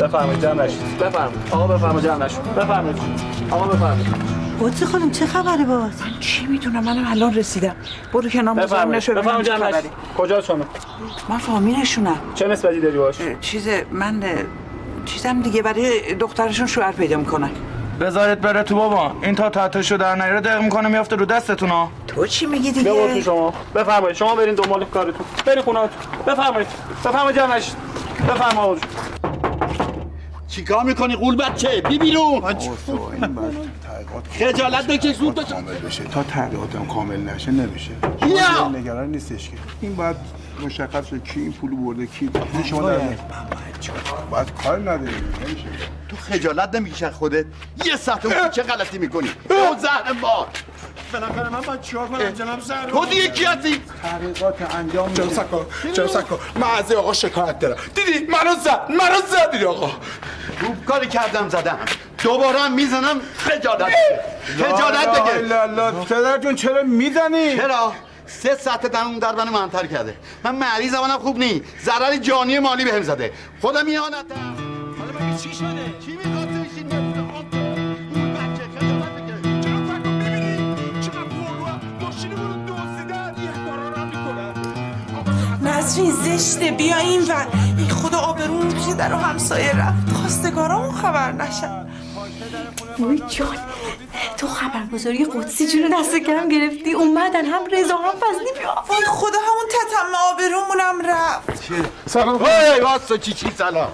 بفرمایید جمع نشید. بفرمایید. آقا بفرمایید جمع نشید. بفرمایید. آقا بفرمایید. قدسی خانم چه خبره باز چی می‌دونم؟ منم الان رسیدم. برو که نام بذارم نشو ببینم بفرمایید چه جمع خبری نشید. کجا شما؟ من فامیلشونم چه نسبتی داری باش؟ چیز من چیزم دیگه برای دخترشون شوهر پیدا می‌کنن بذارید بره تو بابا. این تا تحتشو در نیاره دق می‌کنه میافته رو دستتون ها. تو چی میگی دیگه؟ ببر تو شما. بفرمایید شما برین دنبال کارتون. برین خونه‌تون. بفرمایید. بفرمایید جمع نشید بفرمایید. چیکار می‌کنی قول بچه؟ بی بیرون. خجالت بکش زود تا تحقیقاتم کامل نشه نمیشه. نگران نیستش که. این باید مشخص شه کی این پول برده کی شما در باید کار نداری نمیشه. تو خجالت نمیکش از خودت؟ یه ساعت اون چه غلطی می‌کنی؟ او زهر بار بالاخره من باید چیکار کنم؟ جناب سر تو دیگه کی هستی؟ تحقیقات انجام جناب سکا جناب سکا من از آقا شکایت دارم. دیدی؟ منو زد منو زد دیدی آقا. خوب کاری کردم زدم. دوباره هم می‌زنم خجالت. خجالت بگه لا پدر جون چرا می‌زنی؟ چرا؟ سه ساعت در اون در منو منتر کرده. من مریض زمانم خوب نی ضرر جانی مالی بهم زده. خودم ایانتم حالا مگه چی شده؟ چی می‌خواد نسرین زشته بیا این ور. این خدا آبرون پیش در و همسایه رفت. خواستگارامون خبر نشن. وای جان تو خبرگزاری قدسی جون دست کم گرفتی. اومدن هم رضا هم فضلی بیا وای خدا همون تتم آبرومونم رفت. سلام. هی واسه چی چی سلام؟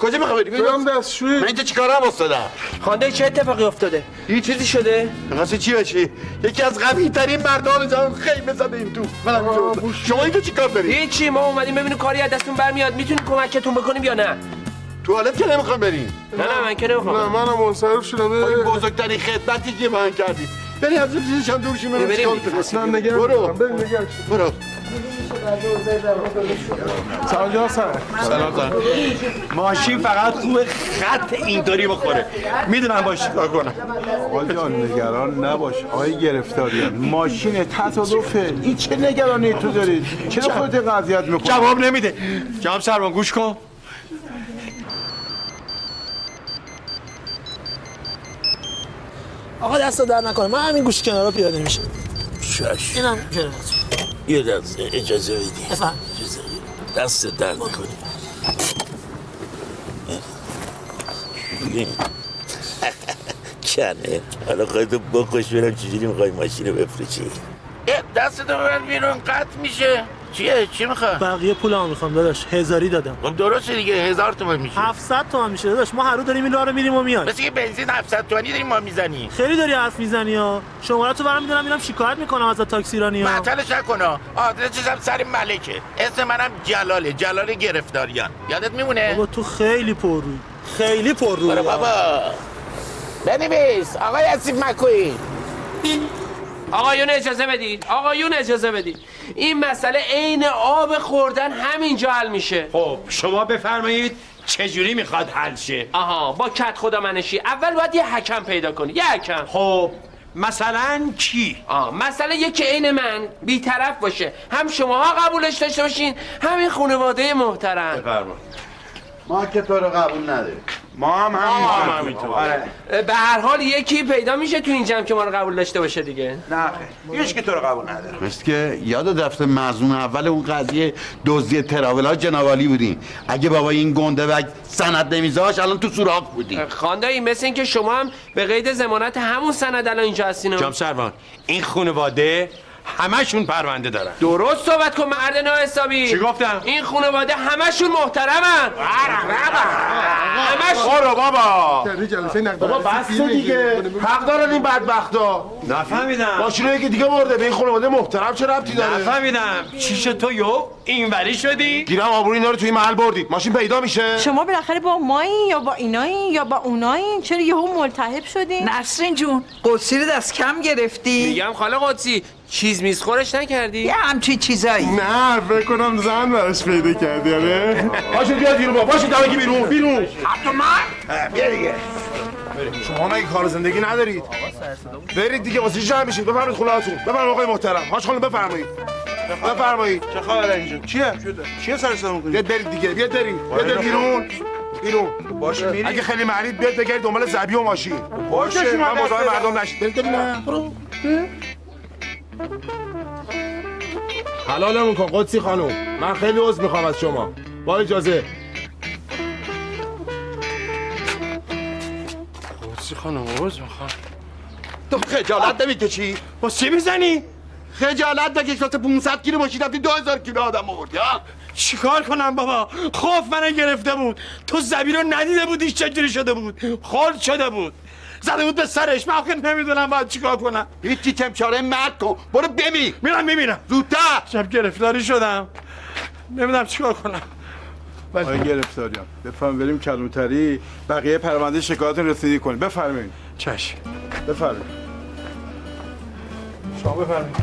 کجا می‌خوای بری؟ برم دستشویی. من اینجا چیکارم افتادم خانده چه اتفاقی افتاده؟ یه چیزی شده؟ واسه چی بشی یکی از قوی ترین مردان جهان خیمه زده این تو. شما اینجا چیکار داری؟ هیچی ما اومدیم ببینیم کاری از دستون برمیاد. می‌تونیم کمکتون بکنیم یا نه؟ توالت که نمی‌خوام بریم. نه نه من که نه نمی‌خوام منم منصرف شدم. این بزرگترین خدمتی که من کردی بری از چیزشم دور شیم بریم. بریم اصلا نگه برو. برو. سلام جناب سر. ماشین فقط خوب خط اینطوری بخوره. می‌دونم باش چیکار کنم. آقا جان نگران نباش. آقای گرفتاریان ماشین تصادفه این چه نگرانی تو داری؟ چرا خودت قضیت می‌کنی؟ جواب نمیده. جناب سرمان گوش کن. آقا دست در نکنه. من همین گوش کنارا پیاده میشه شش. اینم کنار. یه دست. اجازه بدی. بفهم اجازه بدی. دست در نکنی کنه حالا خواهد بکش برم چجوری می‌خوای ماشین رو بفروشی. دست تو ببر بیرون. قطع میشه. چیه؟ چی می‌خوای؟ بقیه پول هم می‌خوام داداش. هزاری دادم. خب درسته دیگه هزار تومن میشه. 700 تومن میشه داداش. ما هر رو داریم این راه رو میریم و میایم. مثل که بنزین 700 تومنی داریم ما می‌زنی خیلی داری حرف می‌زنی ها. شماره تو برام میدارم میرم شکایت می‌کنم از تاکسی رانی ها. معطلش نکنا آدرسش هم سر ملکه. اسم منم جلاله. جلال گرفتاریان. یادت میمونه؟ بابا تو خیلی پر روی. خیلی پر روی. برو بابا. بنویس. آقای اسیف مکوی آقایون اجازه بدید آقایون اجازه بدید این مسئله عین آب خوردن همینجا حل میشه. خب شما بفرمایید چجوری می‌خواد حل شه؟ آها با کت خدا منشی. اول باید یه حکم پیدا کنی. یه حکم. خب مثلا کی؟ آه مثلا یکی عین من. بیطرف باشه. هم شماها قبولش داشته باشین. همین خانواده محترم. ما که تو رو قبول نداریم. ما هم هم همینطور آره. به هر حال یکی پیدا میشه تو این جمع که ما رو قبول داشته باشه دیگه. نه خیر هیچ که تو رو قبول نداره. مثل که یاد دفتر مزنون اول اون قضیه دزدی تراول ها جنابالی بودیم. اگه بابا این گنده و سند نمیذاش الان تو سوراخ بودیم. خاندایی مثل اینکه شما هم به قید ضمانت همون سند الان اینجا هستین جام سروان این خانواده همشون پرونده دارن. درست صحبت کن مرد ناحسابی. چی گفتم؟ این خانواده همشون محترمن. همش برو بابا. بابا بس دیگه. حق دارن این بدبختا. نفهمیدم. ماشین یکی دیگه برده. به این خانواده محترم چه ربطی داره؟ نفهمیدم. چیش تو یو؟ اینوری شدی؟ گیرم آبروی اینا رو توی محل بردید ماشین پیدا میشه. شما بالاخره با مایی یا با اینایی یا با اونایی چرا یهو ملتهب شدین؟ نسرین جون قدسی رو دست کم گرفتی. میگم خاله قدسی. چیز میز خورش نکردی؟ یه همچی چیزایی. نه فکر کنم زن براش پیدا کردی آره؟ باشید بیاد بیرون بابا باشید همگی بیرون بیرون. بیا دیگه. شما مگه کار زندگی ندارید؟ برید دیگه واسه چی جمع میشید بفرمایید خونه‌هاتون بفرمایید آقای محترم. هاش خانم بفرمایید. بفرمایید. چه خبره اینجا؟ کیه؟ کیه سر صدا می‌کنی؟ بیاد برید دیگه بیاد برید. بیاد برید بیرون. بیرون. باشه میری. اگه خیلی مرید بیاد بگردید دنبال زبی و ماشین. باشه. من من مزاحم مردم نشید برید ببینم برو. حلالمون کن قدسی خانم. من خیلی عذر می‌خوام از شما. با اجازه. قدسی خانم عوض می‌خوام. تو خجالت نمی‌کشی با چی می‌زنی؟ خجالت نکش واسه 500 کیلو ماشین رفتی 2000 کیلو آدم آوردی ها چیکار کنم بابا؟ خوف منو گرفته بود. تو زبی رو ندیده بودیش چجوری شده بود؟ خال شده بود. زده بود به سرش. من آخه نمی‌دونم باید چیکار کنم. هیچی چمچاره مرد کن. برو بمی. میرم می‌بینم زودتر. شب گرفتاری شدم. نمی‌دونم چیکار کنم. آقای گرفتاریان بفرمایید بریم کلانتری بقیه پرونده شکایت رسیدگی کنیم. بفرمایید. چشم. بفرمایید. شما بفرمایید.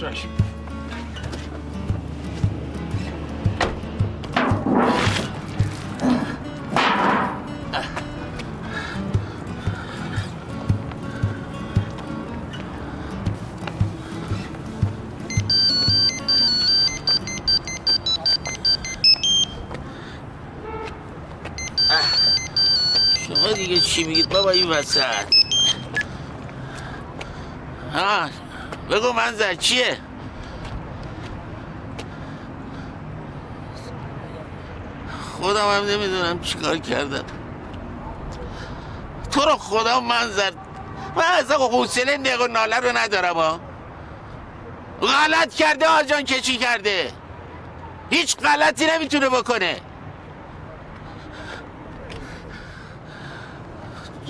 چشم. وسط ها بگو منظر چیه؟ خودم هم نمی‌دونم چیکار کردم. تو رو خدا منظر. من اصلا حوصله نق و ناله رو ندارم ها غلط کرده آجان کشی کرده. هیچ غلطی نمی‌تونه بکنه.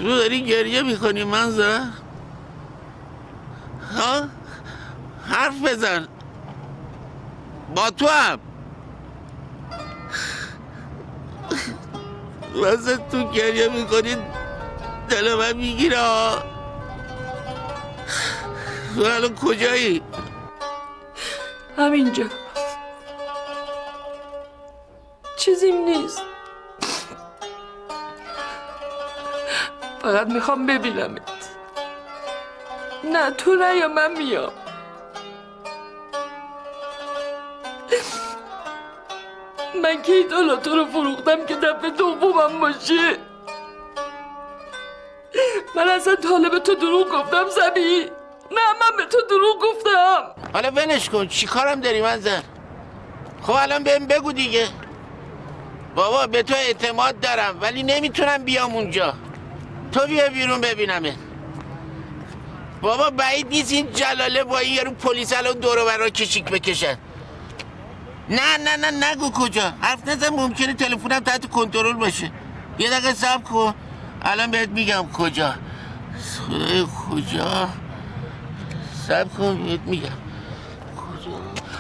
تو داری گریه می‌کنی منظر ها؟ حرف بزن. با تو هم. واسه تو گریه می‌کنی دل من می‌گیره. تو الان کجایی؟ همینجا. چیزیم نیست. فقط می‌خوام ببینمت. نه تو نه یا من میام. من کی دالا تو رو فروختم که دفعه دومم باشه. من اصلا طالب تو دروغ گفتم زبی نه من به تو دروغ گفتم. حالا ولش کن چی کارم داری منظر خب الان بهم بگو دیگه. بابا به تو اعتماد دارم ولی نمی‌تونم بیام اونجا. تو بیا بیرون ببینمه بابا بعید نیست این جلاله با این یارو پلیس الان دور و برا کشیک بکشن. نه نه نه نگو کجا. حرف نزن ممکنه تلفنم تحت کنترل باشه. یه دقیقه صبر کن. الان بهت میگم کجا. کجا؟ صبر کن بهت میگم.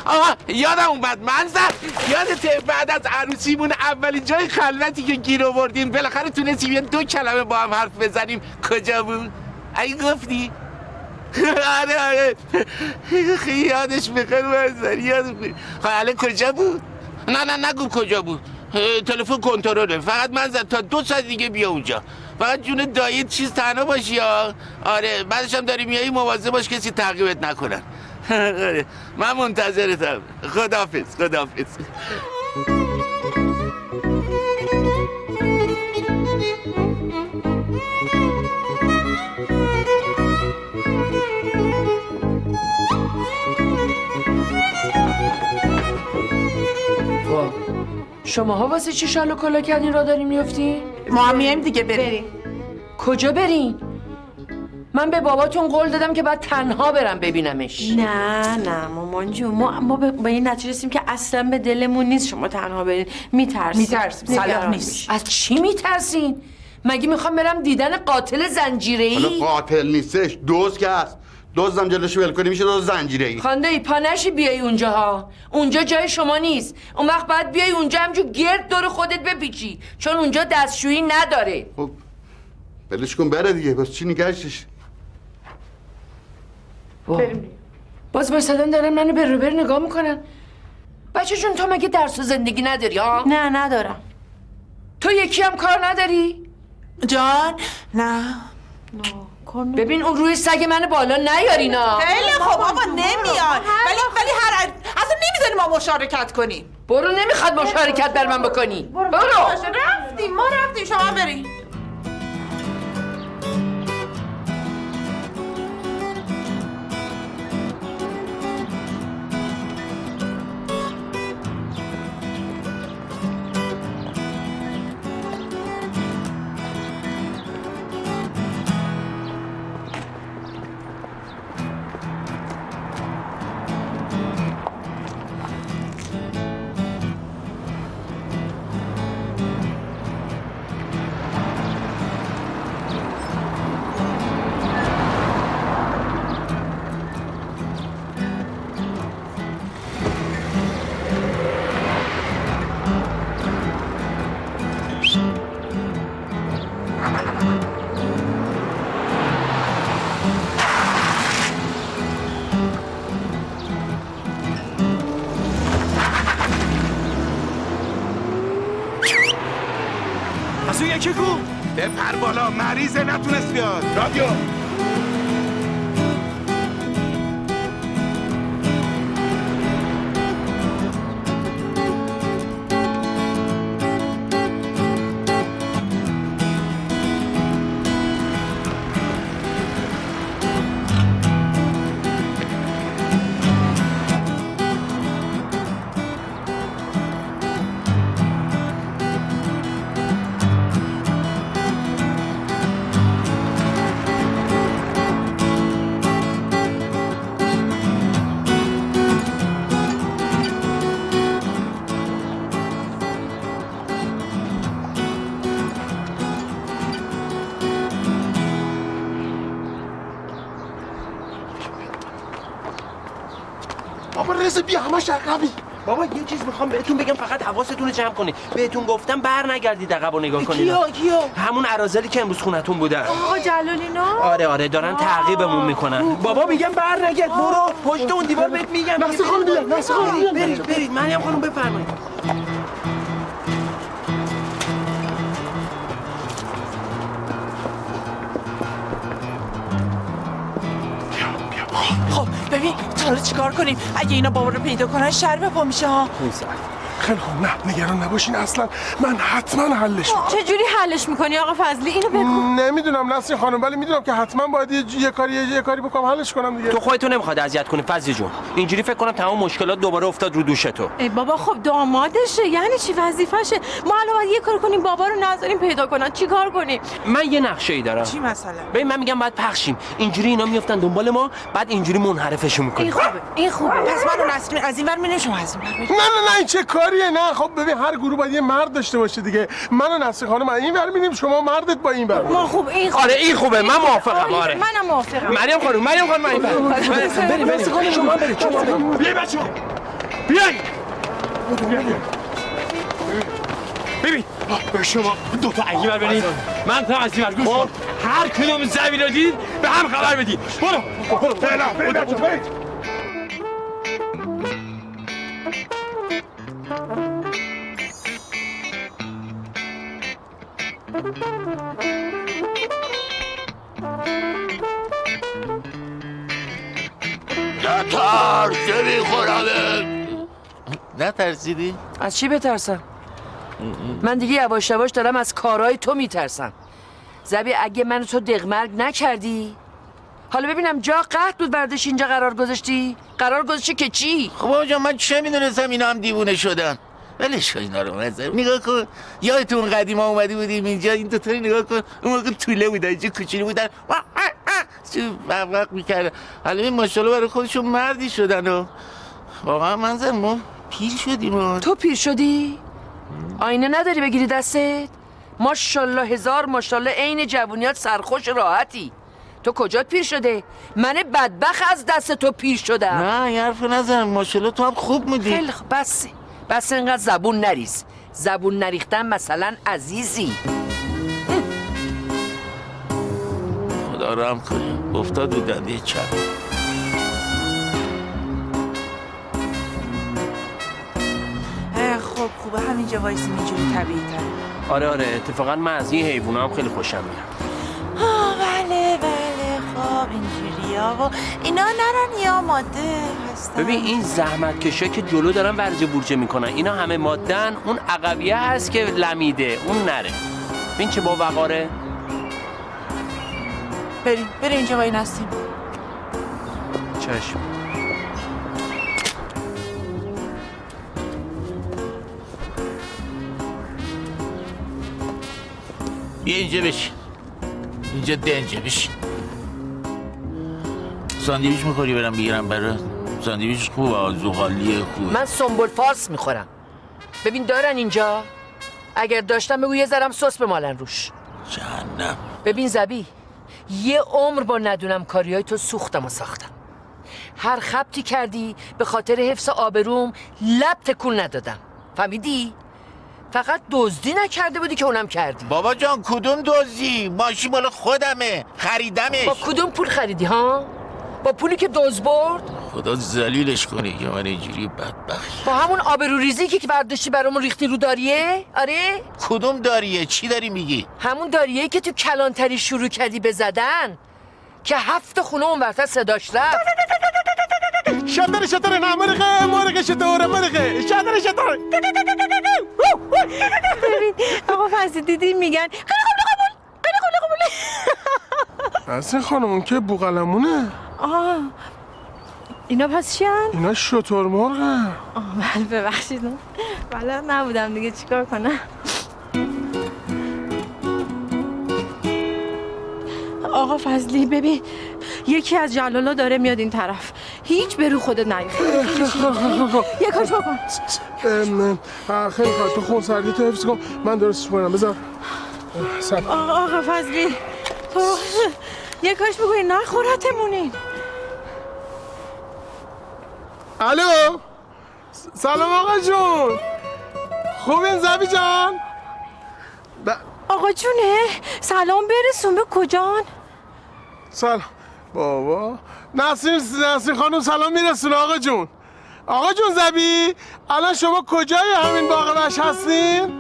آها یادم اومد. منظر یادت بعد از عروسیمون اولین جای خلوتی که گیر آوردیم بالاخره تونستیم یه دو کلمه با هم حرف بزنیم. کجا بود؟ اگه گفتی؟ آره آره. خیلی یادش بخیر یادش بخیر خب الان کجا بود؟ نه نه نگو کجا بود. تلفن کنترله. فقط منظر تا دو ساعت دیگه بیا اونجا. فقط جون دایی چیز تنها باشی یا آره بعدش هم داری میایی مواظب باش کسی تعقیبت نکنن. من منتظرتم خدافز خدافز شماها واسه چی شال و کلا کردین را داریم میفتین؟ ما هم میایم دیگه بریم کجا برین؟ من به باباتون قول دادم که باید تنها برم ببینمش. نه نه مامان جون. ما ما به, به این نتیجه رسیدیم که اصلا به دلمون نیست شما تنها برین. میترسیم می‌ترسیم. صلاح نیست. از چی میترسین؟ مگه می‌خوام برم دیدن قاتل زنجیره حالا ای؟ قاتل نیستش دوز که هست. دزدم جلوش ول کنی میشه دوز زنجیره ای خانده ای پا نشی بیای اونجا ها اونجا جای شما نیست. اون وقت باید بیای اونجا همجور گرد دور خودت بپیچی. چون اونجا دستشویی نداره. خب ولش کن بره دیگه. بس چی نگشتش باز بایستادن دارن منو بر روبر نگاه می‌کنن. بچه جون تو مگه درس و زندگی نداری ها؟ نه ندارم. تو یکی هم کار نداری؟ جان نه. ببین اون روی سگ من بالا نیارینا خیلی خوب آقا نمیاد ولی ولی هر اصلا نمی‌ذاری ما مشارکت کنیم. برو نمی‌خواد مشارکت بر من بکنی. برو. رفتیم ما رفتیم شما بریم. بپر بالا. مریضه نتونست بیاد. رادیو. همش عقبی بابا یه چیز می‌خوام بهتون بگم فقط حواستون رو جمع کنید. بهتون گفتم بر نگردید عقب و نگاه کنید. کیا کیا همون عرازلی که امروز خونتون بودن. آقا جلالینا آره آره دارن تعقیبمون می‌کنن. بابا میگم بر نگرد. برو پشت اون دیوار بهت میگم. نفس خانم برید برید. مریم خانم بفرمایید. حالا چیکار کنیم؟ اگه اینا بابا رو پیدا کنن شر به پا میشه ها. خیلی خوب. نه نگران نباشین. اصلا من حتما حلش می‌کنم. چجوری حلش می‌کنی آقا فضلی؟ اینو بگو. نمی‌دونم نسرین خانم ولی می‌دونم که حتما باید یه, یه کاری یه, یه کاری بکنم. حلش کنم دیگه. تو خودتو نمی‌خواد اذیت کنی فضلی جون. اینجوری فکر کنم تمام مشکلات دوباره افتاد رو دوش تو. ای بابا خب دامادشه. یعنی چی وظیفشه؟ ما الان باید یه کار کنیم بابا رو نذاریم پیدا کنن. چی کار کنیم؟ من یه نقشه ای دارم. چی مثلا؟ ببین من میگم باید پخشیم. اینجوری اینا میافتن دنبال ما بعد اینجوری منحرفشون این می‌کنیم خوبه این خوبه. پس من و نسرین از این ور میریم شما از این ور. نه نه نه این چه کاریه نه. خب ببین هر گروه باید یه مرد داشته باشه دیگه. من و نسرین خانم از این ور میریم شما مردت با این ور. ما خوب این خوبه آره این خوبه. من موافقم آره. منم موافقم. مریم خانم مریم خانم من این بر- بریم بریم. شما برید شما برید. بیای بچه بیای ببین. به شما دو تا بر برید من تا از این ور گوش کن. هر کدوم زمین رو دید به هم خبر بدید. برو. برو. برید بچه نترس نمیخورمت نترسیدی؟ از چی بترسم؟ من دیگه یواش یواش دارم از کارهای تو میترسم. زبی اگه من و تو دغمرگ نکردی؟ حالا ببینم جا قهد بود برداشت اینجا قرار گذاشتی؟ قرار گذاشتی که چی؟ خب آقا جان من چه می‌دونستم اینا هم دیوونه شدن؟ ولش کن اینا رو منظر نگاه کن. یادتون قدیما اومدی بودیم اینجا. این دوتا رو نگاه کن. اون موقع طوله بودن اینجا کوچولو بودن. چه وق می‌کردن حالا این ماشاءالله برای خودشون مردی شدن و واقعا منظر ما پیر شدیم و تو پیر شدی؟ آینه نداری بگیری دستت؟ ماشاءالله هزار ماشاءالله عین جوونیات سرخوش راحتی. تو کجات پیر شده؟ من بدبخ از دست تو پیر شدم. نه این حرف نزن. ماشاءالله تو هم خوب بودی. خیلی خوب بس اینقدر زبون نریز. زبون نریختن مثلا عزیزی. خدا رحم کنه. افتاد رو دنده چپ. خب خوبه. همینجا وایسیم اینجوری طبیعی تر آره آره. اتفاقا من از این حیوونا هم خیلی خوشم میاد. آه بله بله. خب اینجوری. ها و اینا نرن یا ماده هستن. ببین این زحمت کشا که جلو دارن ورجه بورجه می‌کنن. اینا همه مادن اون عقبیه هست که لمیده. اون نره. ببین چه با وقاره. بریم بریم اینجا وای نستیم چشم. بیا اینجا بشین. اینجا دنجه بشین. ساندویچ می‌خوری برم بگیرم برات ساندویچ خوبه زغالیه خوبه من سنبول فارس می‌خورم. ببین دارن اینجا؟ اگر داشتم بگو یه ذرم سس بمالن روش. جهنم. ببین زبی یه عمر با ندونم کاری های تو سوختم و ساختم. هر خبتی کردی به خاطر حفظ آبروم لب تکون ندادم. فهمیدی؟ فقط دزدی نکرده بودی که اونم کردی. بابا جان کدوم دوزی ماشین مال خودمه. خریدمش. با کدوم پول خریدی ها؟ با پولی که دوز برد؟ خدا زلیلش کنه که من اینجوری بدبخت. با همون آبرو ریزی که برداشتی برامون ریختی رو داریه؟ آره؟ کدوم داریه؟ چی داری میگی؟ همون داریه که تو کلانتری شروع کردی به زدن که هفت خونه اون ورتر صداش رفت. شطر شطر نه مرقه مرقه شطوره مرقه شطر شطر ببین آقا فضلی دیدی میگن؟ خیلی قبول قبول خیلی قبول قبول نسرین خانم اون که بوغلمونه آه اینا پس چی؟ اینا شطور مرغه. آه بله ببخشید. بله نبودم دیگه چیکار کنم؟ آقا فضلی ببین یکی از جلالا داره میاد این طرف. هیچ به رو خودت نیاد یه کاش بکن. خیلی خواهد تو خون سردی تو حفظ کن. من درستش کنم بذار. سب آقا آقا فضلی تو یه کاش بکنی نخورتمونین الو؟ سلام آقا جون. خوبین زبی جان؟ آقا جونه سلام برسون. به کجان؟ سلام. بابا. نسرین نسرین خانم سلام میرسونه آقا جون. آقا جون زبی الان شما کجای همین باغ وش هستین؟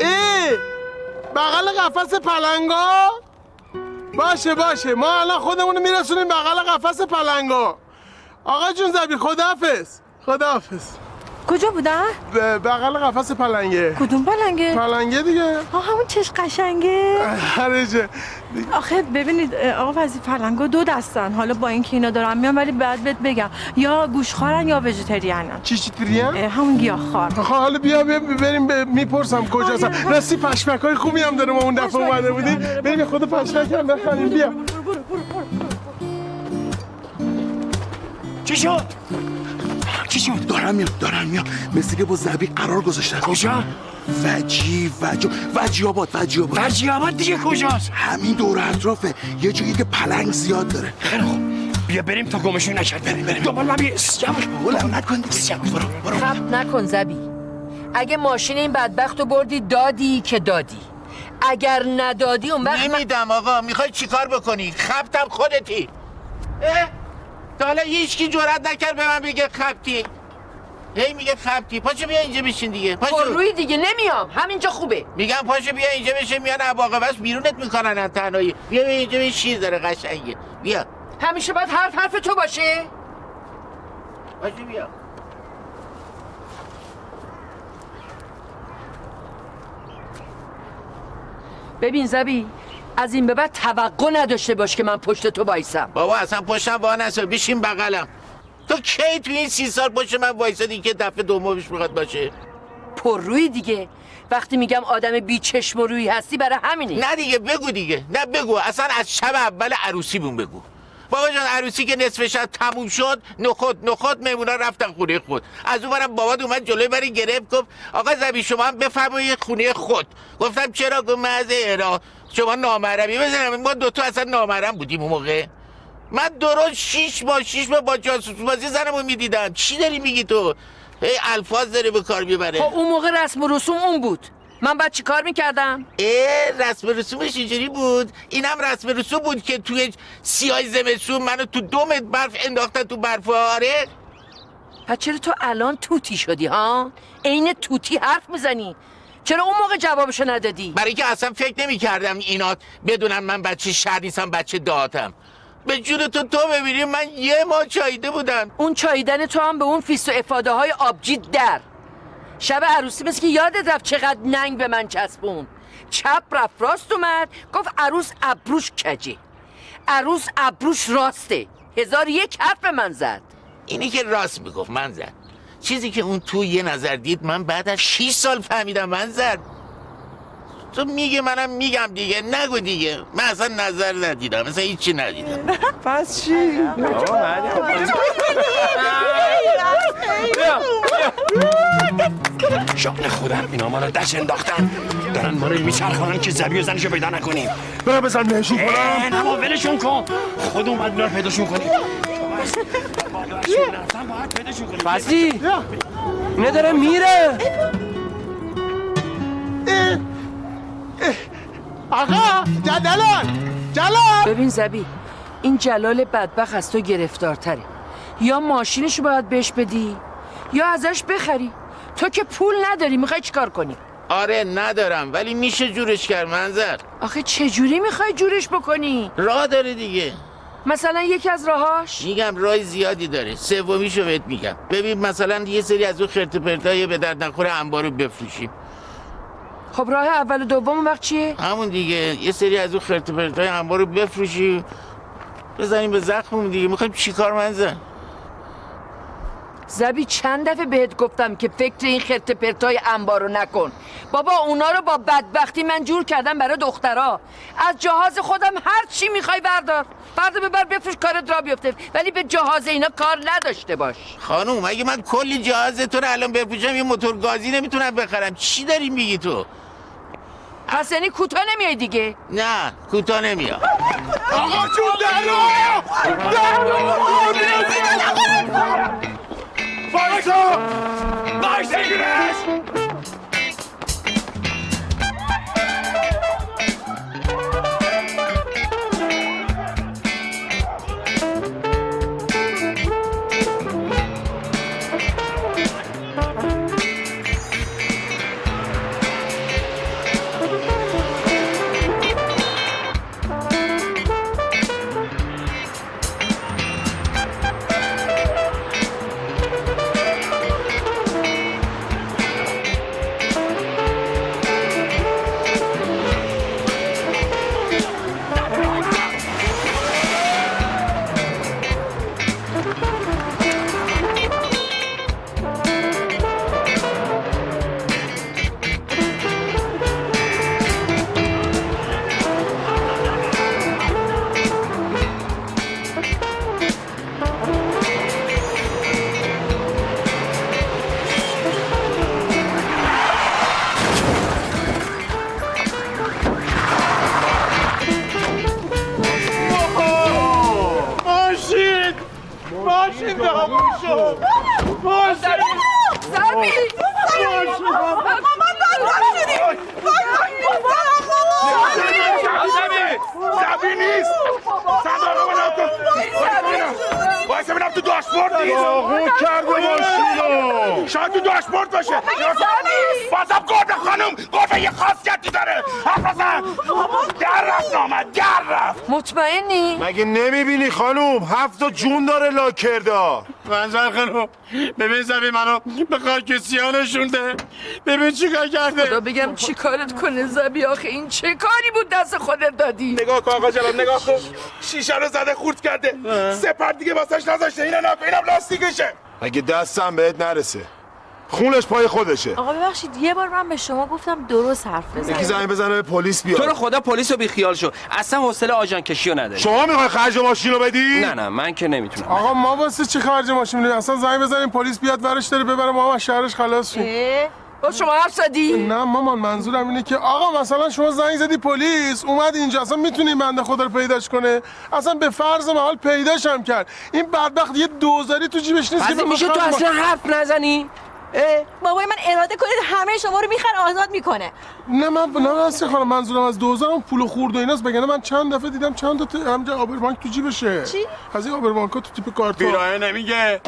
ای بغل قفس پلنگا. باشه باشه. ما الان خودمون میرسونیم بغل قفس پلنگا. آقا جون زبی خداحافظ. خداحافظ. کجا بودن؟ بغل قفس پلنگه. کدوم پلنگه؟ پلنگه دیگه. آه همون چش قشنگه. هرجه آخه ببینید آقا فضلی پلنگا دو دستن. حالا با اینکه اینا دارن میان ولی بعد بهت بگم. یا گوشخوارن یا وژیتریانن چی چی ترین؟ همون گیاهخوار. خب حالا بیا بریم می‌پرسم کجاست راستی پشمک های خوبی هم داره ما اون دفعه اومده بودیم بریم خود پشمک هم بخریم. بیا. چی شد؟ چی شد؟ دارم میام دارم میام. مثل که با زبی قرار گذاشتن. کجا؟ وجی وجی وجی آباد وجی آباد وجی آباد دیگه کجاست؟ همین دور اطرافه. یه جایی که پلنگ زیاد داره. خیلی خوب. بیا بریم تا گمشون نکرد. بریم بریم. دنبال من بیا. یواش بابا. نکن برو برو. خب نکن زبی. اگه ماشین این بدبخت رو بردی دادی که دادی. اگر ندادی اون وقت من- نمیدم آقا. می‌خوای چیکار بکنی؟ خبتم خودتی. اه؟ تا حالا هیچکی جرأت نکرد به من بگه خبتی هی میگه خبتی پاشو بیا اینجا بشین دیگه. پاشو. روی دیگه نمیام. همینجا خوبه. میگم پاشو بیا اینجا بشین. میان عباقه بس بیرونت می‌کنن از تنهایی. بیا اینجا بیا شیر داره قشنگه. بیا. همیشه باید حرف حرف تو باشه. پاشو بیا. ببین زبی از این به بعد توقع نداشته باش که من پشت تو بایسم بابا اصلا پشتم وا نسا بشین بغلم. تو کی تو این سی سال پشت من وایسادی که دفعه دومش می‌خواد باشه؟ پر روی دیگه. وقتی میگم آدم بی چشم و روی هستی برای همینه نه دیگه بگو دیگه. نه بگو. اصلا از شب اول عروسی بون بگو. بابا جان عروسی که نصف شب تموم شد نخود نخود میمونا رفتن خونه خود. از اون برم بابات اومد جلوی من گرفت گفت آقا زبی شما هم بفرمایید خونه خود. گفتم چرا گفت من از ایران شما نامرمی بزنم. ما دوتا اصلا نامرم بودیم اون موقع. من درست شیش ماه شیش ماه با جاسوس بازی زنمو می‌دیدم. چی داری میگی تو؟ هی الفاظ داره به کار می‌بره. خب اون موقع رسم و رسوم اون بود. من بعد چی کار می‌کردم؟ اه رسم رسومش اینجوری بود. اینم رسم رسوم بود که توی سیاه زمستون منو تو دو متر برف انداختن تو برف. آره. پس چرا تو الان توتی شدی ها؟ عین توتی حرف می‌زنی. چرا اون موقع جوابشو ندادی؟ برای که اصلا فکر نمی کردم اینا بدونن من بچه شهر نیستم بچه دهاتم به جون تو تو ببینی من یه ماه چاییده بودم. اون چاییدن تو هم به اون فیست و افاده های آبجی در. شب عروسی مثل که یادت رفت چقدر ننگ به من چسبون. چپ رفت راست اومد گفت عروس ابروش کجه؟ عروس ابروش راسته. هزار یک حرف به من زد. اینی که راست می‌گفت من زد. چیزی که اون تو یه نظر دید من بعد از 6 سال فهمیدم من زد تو میگه منم میگم دیگه نگو دیگه. من اصلا نظر ندیدم مثلا هیچی ندیدم. پس چی؟ شان خودم اینا ما رو دست انداختن. دارن ما رو میچرخانن که زبی و زنشو پیدا نکنیم. برم بزن بهشون. اه، کنم نه ما ولشون کن. خود اومد اینا رو پیداشون کنیم. فضلی اینه داره میره. آقا جلال جلال. ببین زبی این جلال بدبخ از تو گرفتارتره. یا ماشینشو باید بهش بدی یا ازش بخری. تو که پول نداری می‌خوای چیکار کنی؟ آره ندارم ولی میشه جورش کرد منظر. آخه چجوری می‌خوای جورش بکنی؟ راه داره دیگه. مثلا یکی از راهاش؟ میگم راه زیادی داره. سومیشو بهت میگم. ببین مثلا یه سری از اون خرت پرتای به درد نخور انبارو بفروشیم. خب راه اول و دوم وقت چیه؟ همون دیگه. یه سری از اون خرت پرتای انبارو بفروشیم. بزنیم به زخممون دیگه. می‌خوایم چیکار منزل زبی چند دفعه بهت گفتم که فکر این خرت پرتای انبارو نکن. بابا اونا رو با بدبختی من جور کردم برای دخترا. از جهاز خودم هر چی می‌خوای بردار. فردا ببر بفروش کارت را بیفته. ولی به جهاز اینا کار نداشته باش. خانوم اگه من کلی جهاز تو رو الان بفروشم یه موتور گازی نمی‌تونم بخرم. چی داری میگی تو؟ پس یعنی کوتاه نمیای دیگه؟ نه کوتاه نمیاد آقا جون درو درو ماشین تموم شد ماشین زبی زبی نیست صندوق رو نکن وایسا ببینم تو داشبورد نیست داغون کرده ماشینو شاید تو داشبورد باشه. بازم گربه خانم. گربه یه خاصیتی داره. حرف بزن. در رفت نامد در رفت. مطمئنی؟ مگه نمی‌بینی خانوم هفت تا جون داره لاکردا. منظر خانم. ببین زمین منو به خاکسیان نشونده. ببین چی کار کرده. خدا بگم چی کارت کنه زبی آخه این چه کاری بود دست خودت دادی؟ نگاه کن آقا جلال نگاه کن. شیشه رو زده خورد کرده. سپر دیگه واسش نذاشته. اینو نکن اینم لاستیکشه. اگه دستم بهت نرسه. خونش پای خودشه. آقا ببخشید یه بار من به شما گفتم درست حرف یکی بزنید زنگ بزنه به پلیس تو رو بیاد خدا پلیس رو بیخیال شو. اصلا حوصله آژان کشی رو نداری. شما می‌خوای خرج ماشین رو بدی؟ نه نه من که نمی‌تونم. آقا ما واسه چی خرج ماشین میدیم اصلا زنگ بزنیم پلیس بیاد ورش داره ببره. ما هم از شهرش خلاص شیم. با شما حرف زدی؟ نه مامان منظورم اینه که آقا مثلا شما زنگ زدی پلیس اومد اینجا. اصلا می‌تونی بنده خدا رو پیداش کنه؟ اصلا به فرض محال پیداش هم کرد. این بدبخت یه دوزاری تو جیبش نیست بخواد میشه تو اصلا حرف نزنی؟ بابای من اراده کنید همه شما رو میخر آزاد می‌کنه. نه من نه راستی خانم منظورم از دوزارم پول خورد و ایناست. بگنه من چند دفعه دیدم چند تا ت- همجا آبربانک تو جیبشه. چی؟ از این آبربانک تو تیپ کارتون بیراه نمیگه.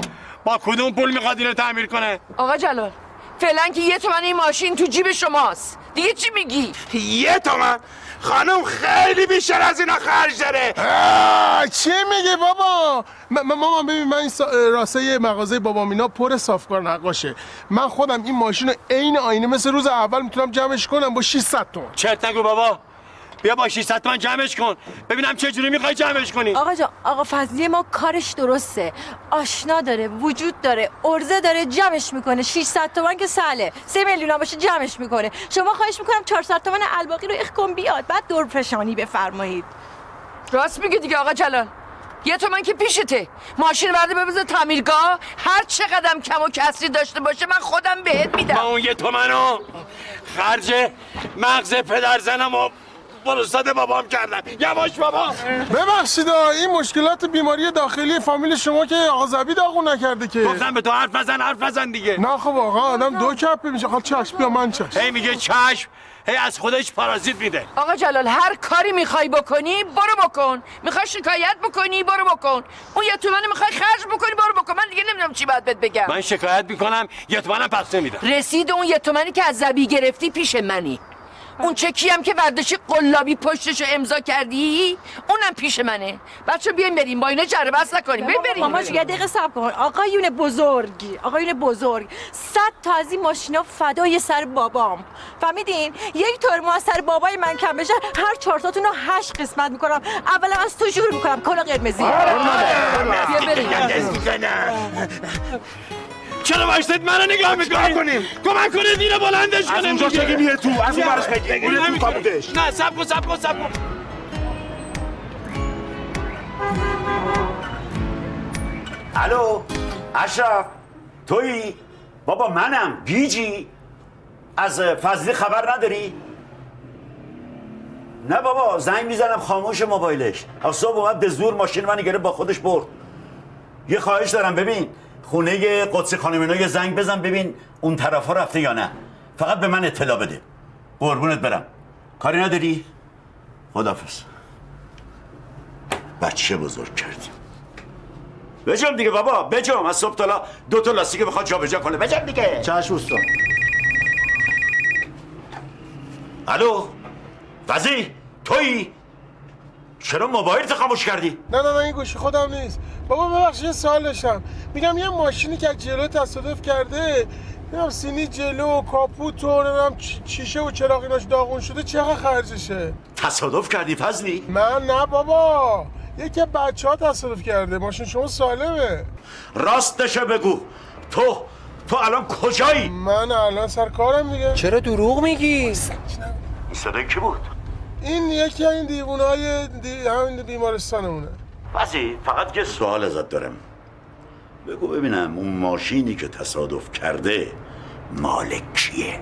با کدوم پول می‌خواد اینو تعمیر کنه؟ آقا جلال فعلا که یه تومن این ماشین تو جیب شماست. دیگه چی میگی؟ یه تومن؟ خانم خیلی بیشتر از اینا خرج داره. آه، چی میگی بابا؟ م- م- مامان ببین من این سا- راسته مغازه بابا مینا پر صافکار نقاشه. من خودم این ماشین رو عین آینه مثل روز اول می‌تونم جمعش کنم با 600 تومن چرت نگو بابا. بیا با 600 تومن جمعش کن. ببینم چه جوری می‌خوای جمعش کنی. آقا جان آقا فضلی ما کارش درسته. آشنا داره وجود داره ارزه داره جمعش می‌کنه. 600 تومن که ساله 3 میلیون هم باشه جمعش می‌کنه. شما خواهش می‌کنم 400 تومن الباقی رو اخکن بیاد. بعد دور فشانی بفرمایید. راست میگه دیگه آقا جلال. یه تومن که پیشته. ماشین برده ببزه تعمیرگاه. هر چقدرم کم و کسری داشته باشه من خودم بهت میدم. با اون یه تومنو خرج مغز پدر زنم و فرستاد بابام کردم یواش بابا ببخشید این مشکلات بیماری داخلی فامیل شما که آقا زبی داغون نکرده که. گفتم به تو حرف نزن حرف نزن دیگه. نه خب آقا آدم دو کپه میشه. خب چشم بیا من چشم. هی میگه چشم هی از خودش پارازیت میده. آقا جلال هر کاری می‌خوای بکنی برو بکن. می‌خوای شکایت بکنی برو بکن. اون یه تومنی می‌خوای خرج بکنی برو بکن. من دیگه نمی‌دونم چی باید بهت بگم. من شکایت می‌کنم یه تومنم پس نمیدم رسید اون یه تومنی که از زبی گرفتی پیش منی. اون چکی هم که برداشتی قلابی پشتشو امضا کردی اونم پیش منه. بچه بیاین بریم با اینا جره بس نکنیم. بیاین بریم. ماما یه دقیقه صبر کن. آقایون بزرگی آقایون بزرگ صد تا از این ماشینا فدای سر بابام. فهمیدین؟ یک طور ما از سر بابای من کم بشه هر چهار تاتون رو هشت قسمت می‌کنم. اولا از تو شروع می‌کنم کلا قرمزی. بیا بریم. چرا باشتید منو نگاه می‌کنید کنیم؟ کمک کنید اینو بلندش از کنیم اونجا دیگه. چگی میره تو از اون برش بگی. اون تو. کابودش نه سب کن سب کن. سب کن الو اشرف تویی؟ بابا منم. گیجی از فضلی خبر نداری؟ نه بابا زنگ می‌زنم خاموش موبایلش. از صبح اومد به زور ماشین من گرفت با خودش برد. یه خواهش دارم ببین. خونه قدسی خانم اینا یه زنگ بزن ببین اون طرف ها رفته یا نه. فقط به من اطلاع بده. قربونت برم. کاری نداری؟ خدافز بچه بزرگ کردیم. بجام دیگه بابا بجام. از صبح تا دو تا لاستیک بخواد جابجا کنه. بجام دیگه. چشم استاد. الو؟ وزی تویی؟ چرا موبایل خاموش کردی؟ نه نه نه این گوشی خودم نیست. بابا ببخشید یه سوال داشتم. میگم یه ماشینی که جلو تصادف کرده نمی‌دونم سینی جلو کاپوت و نمی‌دونم چ- شیشه و چراغ ایناش داغون شده چقدر خرجشه؟ تصادف کردی فضلی؟ من نه بابا. یکی بچه ها تصادف کرده. ماشین شما سالمه. راستشو بگو. تو تو الان کجایی؟ من الان سر کارم دیگه. چرا دروغ میگی؟ این صدای کی بود؟ این یکی این دیوونای دی... همین بیمارستانمونه. وزی فقط یه سوال ازت دارم. بگو ببینم اون ماشینی که تصادف کرده مال کیه؟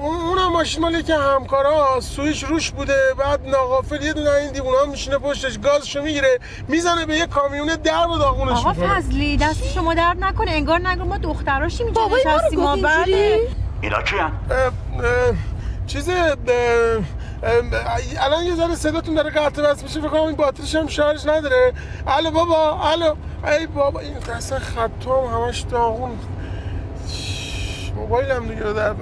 اون اونم ماشین مال که همکارا. سویش روش بوده بعد ناغافل یه دونه این دیوونه میشینه پشتش گازشو می‌گیره می‌زنه به یه کامیونه در و داغونش آقا فضلی دست شما درد نکنه انگار نگو ما دختراشی رو نشستیم ما گفت بله اینجوری؟ اینا کیان؟ چیز الان یه ذره صداتون داره قطع بس میشه. فکر کنم این باتریش هم شارژ نداره. الو بابا الو. ای بابا این اصلا خطام همش داغون. موبایلم دیگه رو.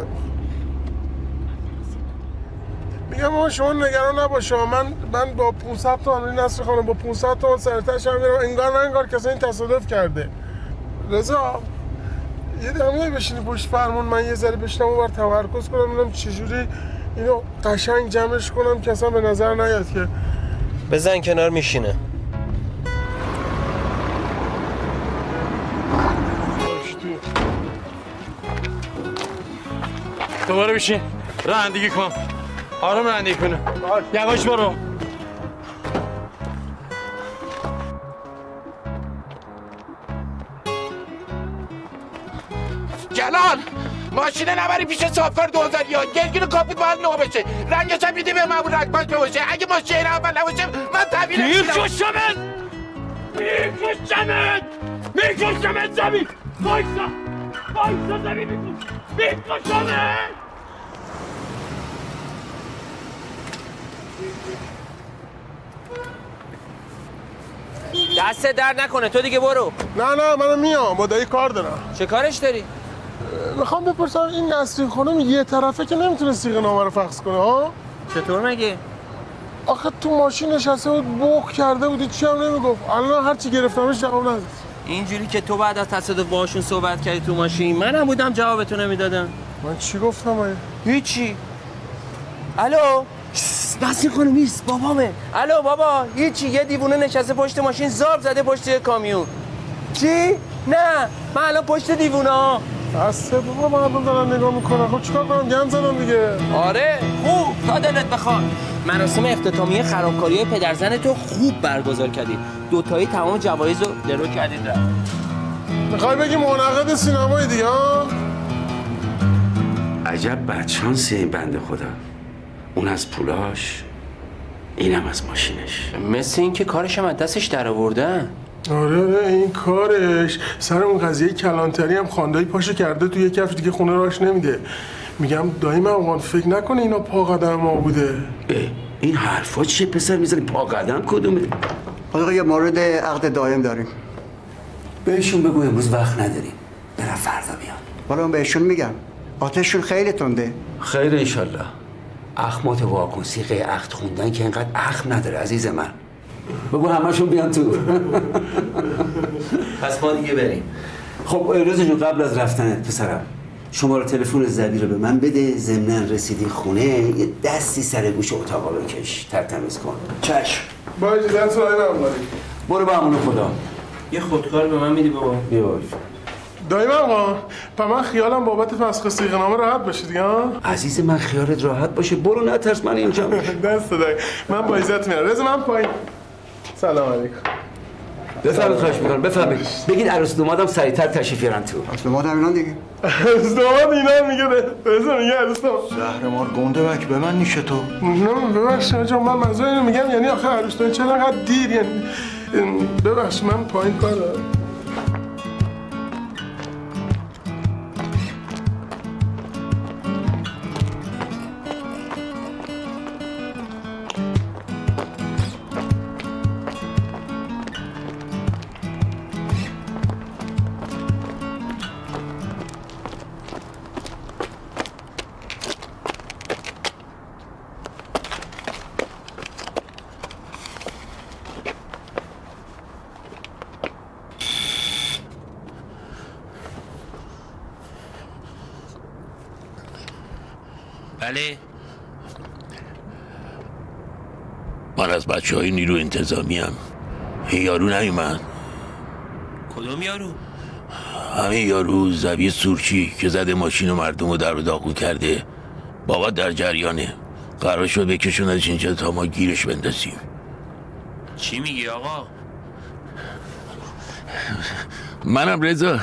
میگم آقا شما نگران نباشه من من با 500 تومن این نصر خانم با 500 تومن سرتش هم میرم. انگار نه انگار کسی این تصادف کرده. رضا یه دقیقه بشینی پشت فرمون. من یه ذره بشنم اونور تمرکز کنم ببینم چجوری اینو قشنگ جمعش کنم که اصلا به نظر نیاد که بزن کنار میشینه. دوباره بشین. رانندگی کن. آرام رانندگی کن یواش برو. جلال! ماشین نبری پیش صافکار دوزاری ها. گلگیر کاپوت باید نو بشه رنگش هم میدی به من اون رنگ باشه باشه اگه ماشین اول نباشه من تحویل میکشمت میکشمت میکشمت زمین! وایسا! وایسا زمین میکش میکشمت دست در نکنه. تو دیگه برو. نه نه منم میام. با دایی کار دارم. چه کارش داری؟ می‌خوام بپرسم این نسرین خانم یه طرفه که نمی‌تونه سیغ نامه رو فخص کنه ها؟ چطور مگه؟ آخه تو ماشین نشسته بود بوق کرده بودی چی هم نمی‌گفت؟ الان هر چی گرفتمش جواب نداد. اینجوری که تو بعد از تصادف باشون صحبت کردی تو ماشین منم بودم جوابتو نمی‌دادم من چی گفتم آیا؟ هیچی. الو؟ نسرین خانم نیست بابامه. الو بابا هیچی یه دیوونه نشسته پشت ماشین زاب زده پشت کامیون. چی؟ نه من الان پشت دیوونه ها. بسته بابا مردم دارن نگاه می‌کنن خب چیکار کنم؟ گند زدم دیگه. آره. خوب. تا دلت بخواد. مراسم اختتامیه خرابکاری های پدرزن تو خوب برگزار کردی. دوتایی تمام جوایز رو درو کردید رفت. می‌خوای بگی منعقد سینمای دیگه ها؟ عجب بدشانسیه این بنده خدا. اون از پولاش اینم از ماشینش. مثل اینکه کارش هم از دستش در آوردن آره آره این کارش. سر اون قضیه کلانتری هم خواندایی پاشو کرده تو یه کف دیگه خونه راش نمیده. میگم دایی من فکر نکنه اینا پا قدم ما بوده. این حرفا چیه پسر؟ می‌زنی پا قدم کدومه؟ آقا یه مورد عقد دائم داریم. بهشون بگو امروز وقت نداریم. برم فردا بیان. حالا من بهشون میگم. آتششون خیلی تنده. خیر انشالله. اخمات واکن سیغه عقد خوندن که اینقدر اخم نداره عزیز من. بگو همشون بیان تو. پس ما دیگه بریم. خب رضا جون قبل از رفتنت پسرم شماره تلفن زبی رو به من بده. ضمنا رسیدی خونه یه دستی سر گوش اتاقا بکش. ترتمیز کن. چشم. با اجازت برو به امون خدا. یه خودکار به من میدی بابا. بیا. دایی آقا پا من خیالم بابت فسخ سیغ نامه راحت باشه دیگه عزیز من خیالت راحت باشه. برو نترس من اینجا. دست دایی. من با عزت میرم رضا من پایین. سلام علیکم. بفرمید خواهش می‌کنم. بفرمید بگید عروس دومادم سریعتر تشریف بیارن تو. عروس دومادم اینا دیگه. عروس دوماد اینا میگه رضا میگه عروس دوماد زهر مار گنده بک به من نیشه تو. نه ببخش جان من منظور اینو میگم یعنی آخه عروس دوماد چرا انقدر دیر یعنی ببخش من پایین کار دارم. بچه های نیرو انتظامی هم یارو نیومد کدوم یارو؟ همین یارو زبی سورچی که زده ماشین و مردم رو در و داغون کرده. بابا در جریانه. قرار شد بکشونش اینجا تا ما گیرش بندازیم. چی میگی آقا؟ منم رضا.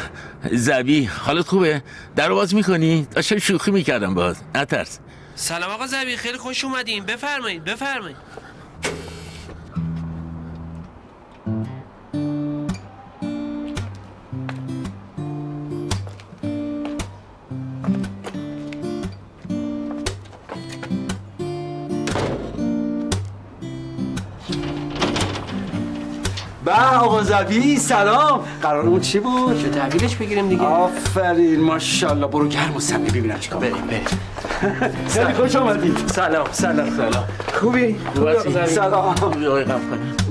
زبی حالت خوبه؟ در باز می‌کنی؟ داشتم شوخی می‌کردم باز نترس. سلام آقا زبی خیلی خوش اومدین. بفرمایید بفرمایید. آقا زبی سلام. قرارمون چی بود؟ چه تحویلش بگیریم دیگه. آفرین ماشاءالله. برو گرم و سمی ببینم چیکار بریم بریم. خیلی خوش آمدی سلام سلام سلام. خوبی؟ سلام.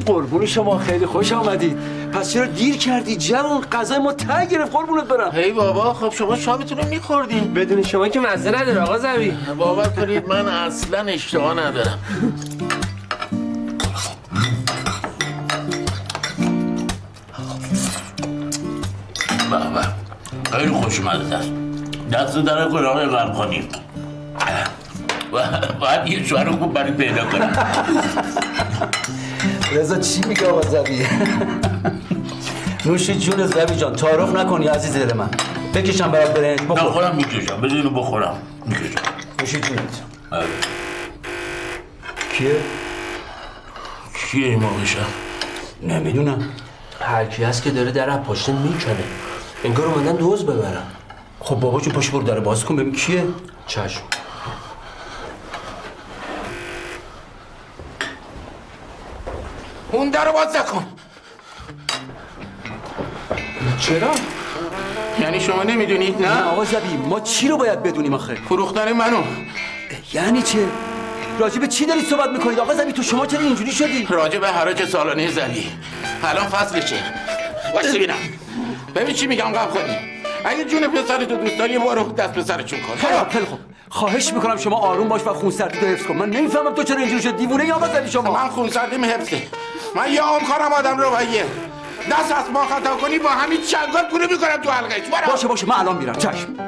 قربون شما خیلی خوش آمدید پس چرا دیر کردی؟ جوان غذای ما ته گرفت. قربونت برم. هی بابا خب شما شامتون رو میخوردین بدون شما که مزه نداره آقا زبی. باور کنید من اصلا اشتها ندارم. خیلی خوش اومده است. دست در کن آقای غربخانی باید یه شوهر خوب برای پیدا کنم رضا چی میگه آقا زبی؟ نوش جون زبی جان تعارف نکنی عزیز دل من. بکشم برات برنج نه بخور خودم می‌کشم. بذار اینو بخورم. می‌کشم. نوش جونت آره. کیه؟ کیه این موقعشم نمی‌دونم. هر کی هست که داره در پشت می‌کنه. انگار اومدن دوز ببرن. خب بابا چون پاش برو در باز کن ببین کیه. چشم. اون در باز نکن. چرا؟ یعنی شما نمی‌دونید نه؟ آقا زبی ما چی رو باید بدونیم آخه؟ فروختن منو. یعنی چه راجع به چی دارید صحبت می‌کنید؟ آقا زبی تو شما چرا اینجوری شدی؟ راجع به حراج سالانه زبی الان فصلشه. باش ببینم. ببین چی میگم قبل خودی اگه جون پسر تو دوست داری برو دست پسرشون کن. خیلی خیلی خوب. خواهش می‌کنم شما آروم باش و خونسردی تو حفظ کن. من نمی‌فهمم تو چرا اینجوری شد دیوونه یا زبی شما؟ من خونسردیم حفظه. من یه عمر کارم آدم رو باییه دست از ما خطا کنی با همین چنگال پولو می‌کنم تو حلقش باشه باشه. من الان میرم. چشم.